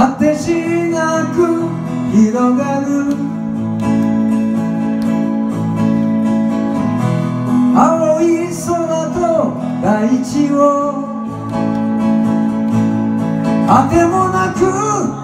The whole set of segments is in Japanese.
果てしなく広がる。青い空と大地を。あてもなく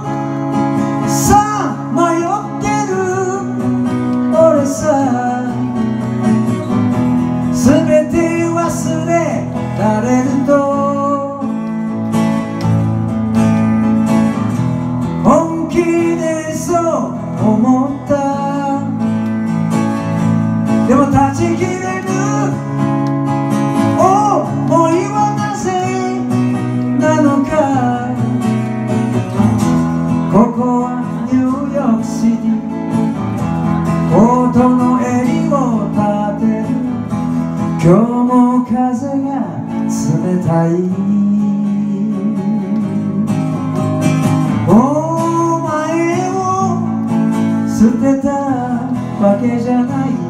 ニューヨークシティ。音の襟を立てる。今日も風が冷たい。お前を捨てたわけじゃない。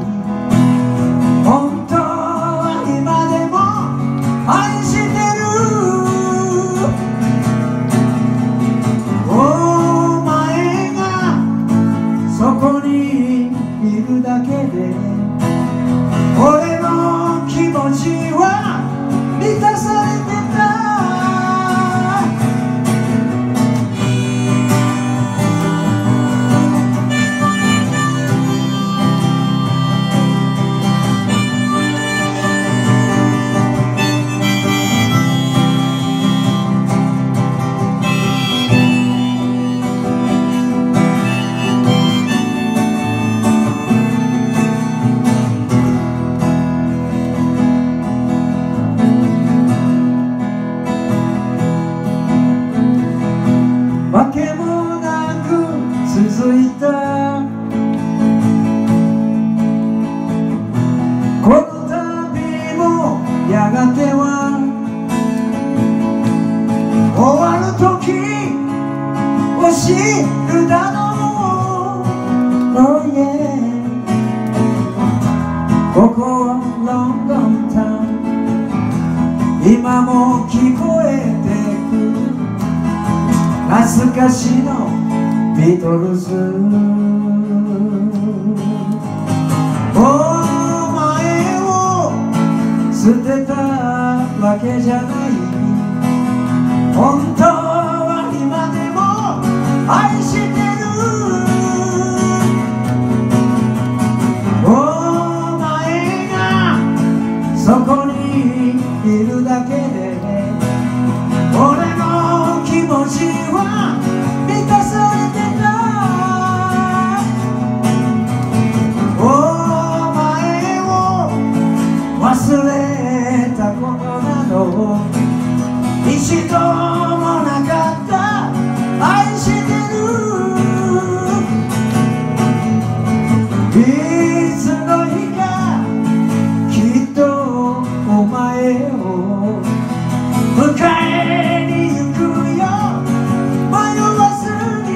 いた。この旅もやがては終わる時を知るだろう。Oh yeah ここはロンドンタウン今も聞こえてくる。懐かしのビトルズお前を捨てたわけじゃない。たことなど一度もなかった。愛してるいつの日かきっとお前を迎えに行くよ。迷わずに。